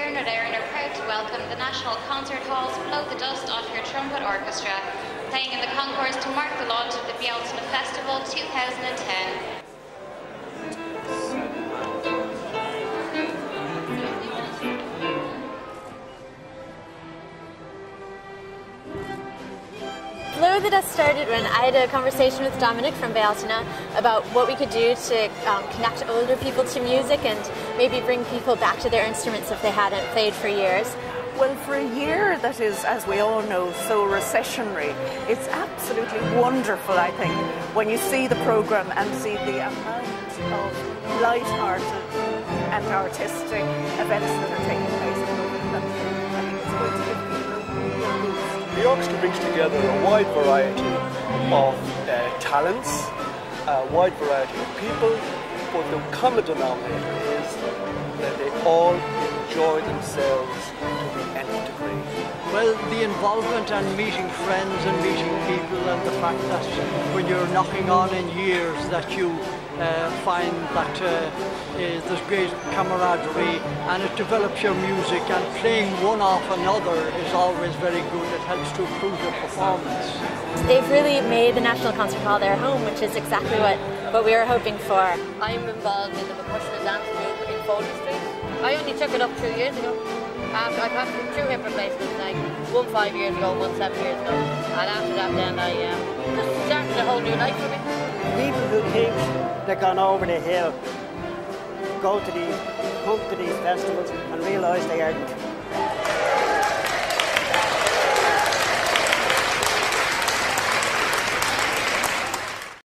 Dermot Aaron are proud to welcome the National Concert Hall's Blow the Dust Off Your Trumpet Orchestra, playing in the concourse to mark the launch of the Bealtaine Festival 2010. Blow the Dust started when I had a conversation with Dominic from Bealtaine about what we could do to um, connect older people to music and maybe bring people back to their instruments if they hadn't played for years. Well, for a year that is, as we all know, so recessionary, it's absolutely wonderful, I think, when you see the programme and see the amount of light-hearted and artistic events that are taking place. The orchestra brings together a wide variety of uh, talents, a wide variety of people, but the common denominator is that they all enjoy themselves to the nth degree. Well, the involvement and meeting friends and meeting people and the fact that when you're knocking on in years that you find that uh, there's great camaraderie and it develops your music and playing one off another is always very good. It helps to improve your performance. They've really made the National Concert Hall their home, which is exactly what, what we were hoping for. I'm involved in the percussionist dance group in Foley Street. I only took it up two years ago. After I've had two hip replacements, like one five years ago, one seven years ago, and after that, then I um, just started a whole new life for me. Think they're gone over the hill go to these, come to these festivals and realise they aren't.